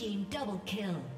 Team double kill.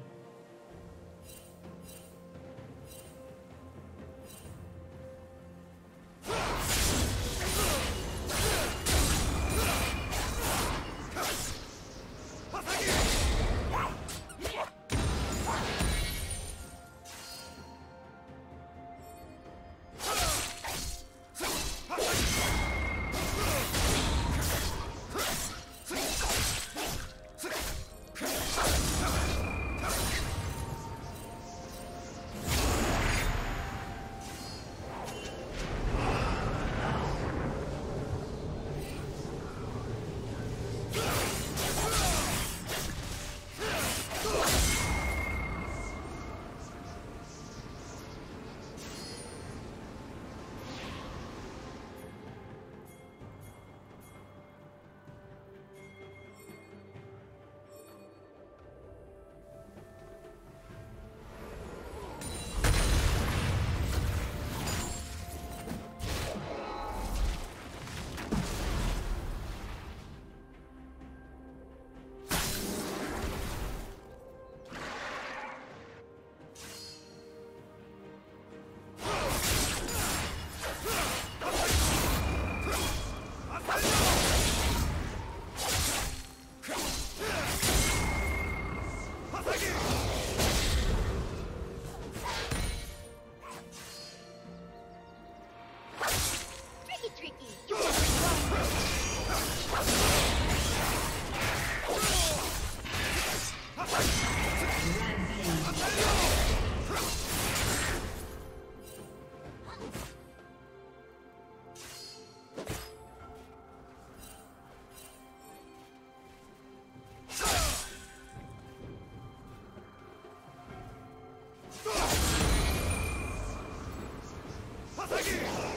Masagi!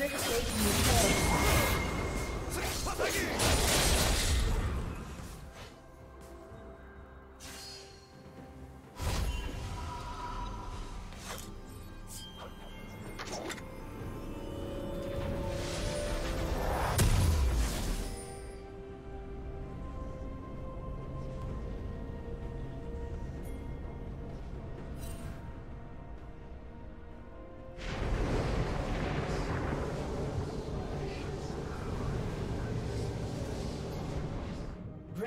Turret plate will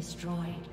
destroyed.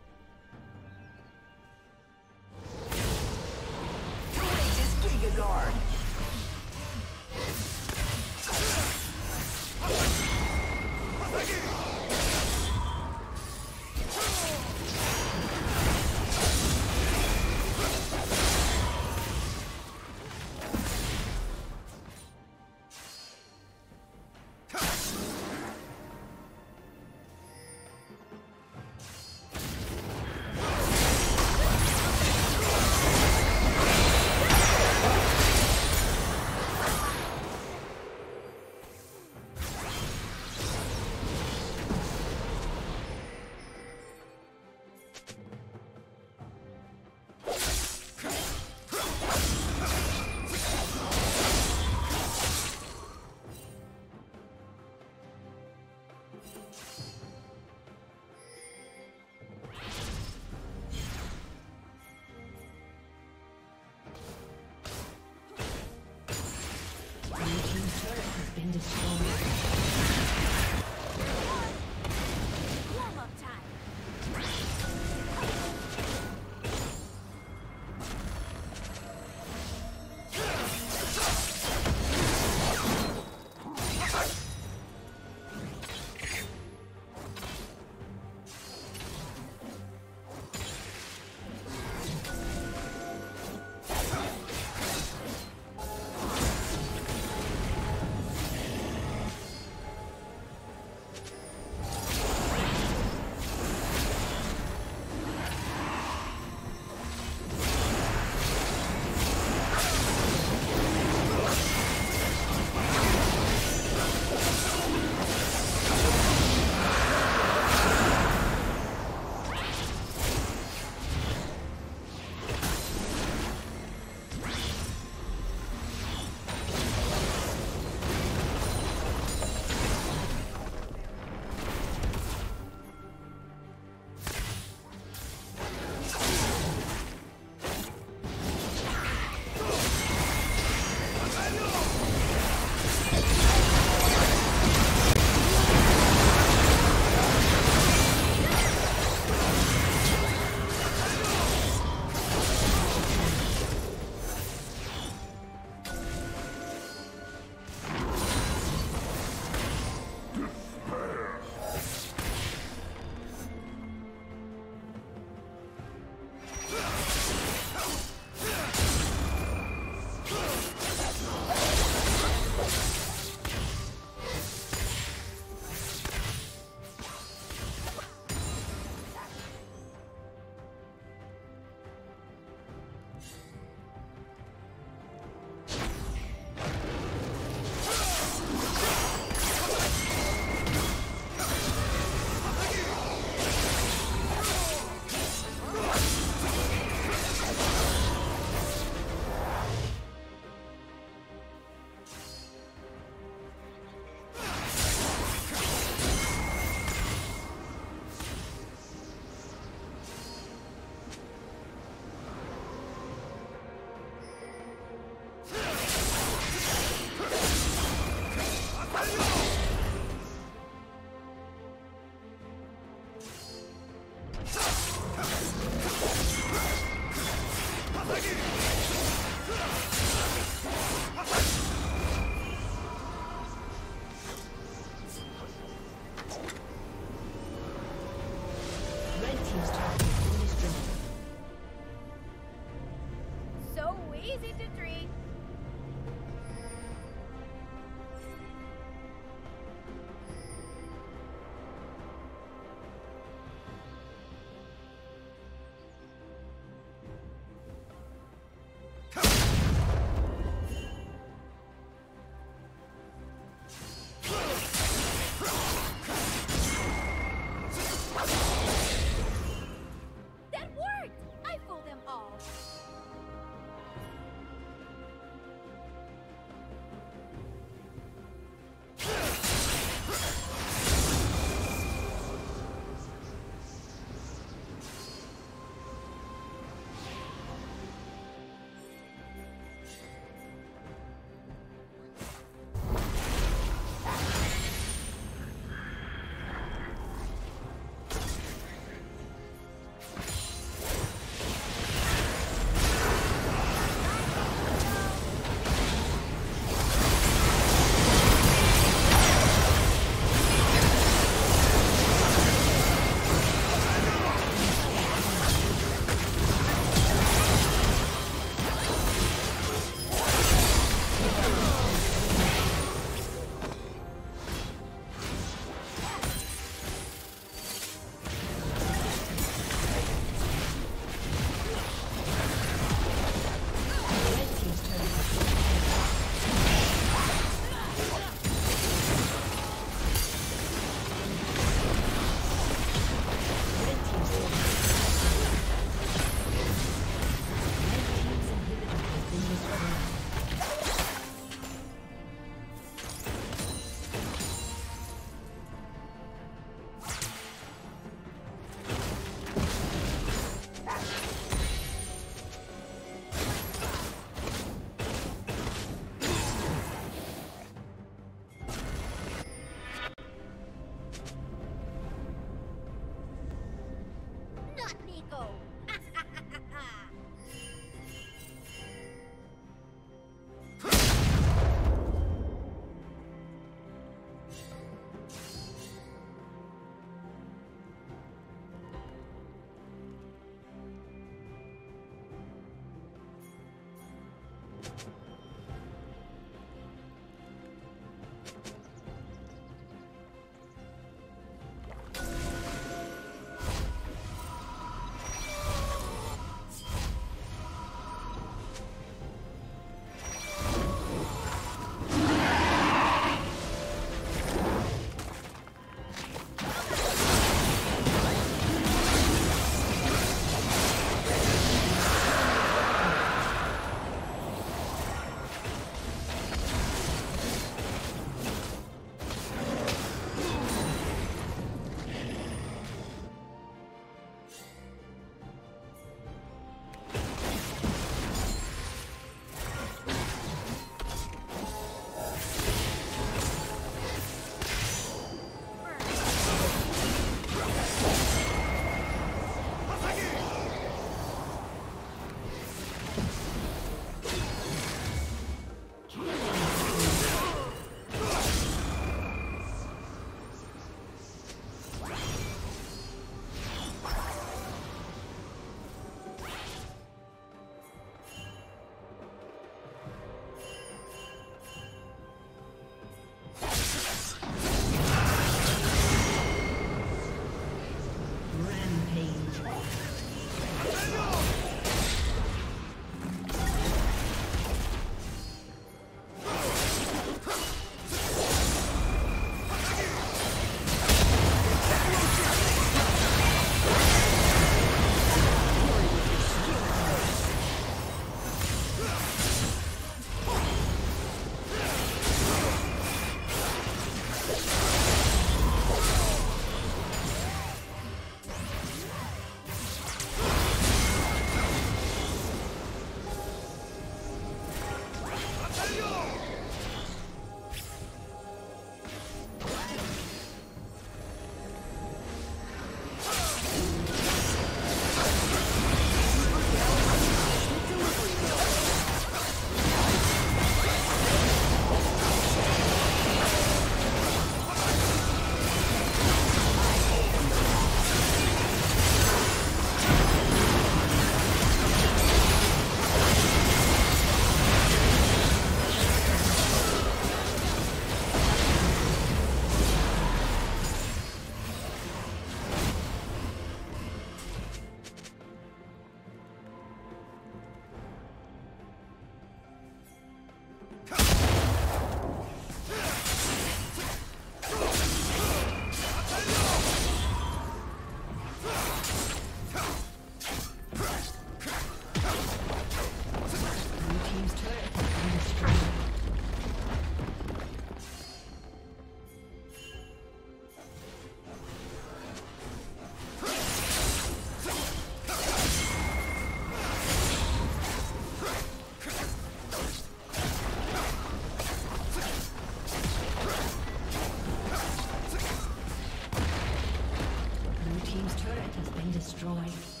destroyed.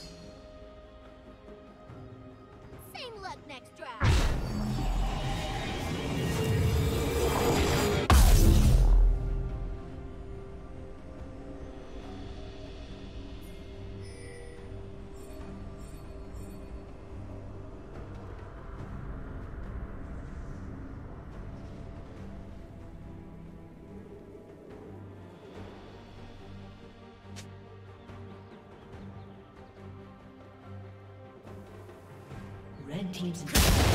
Team's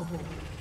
Oh.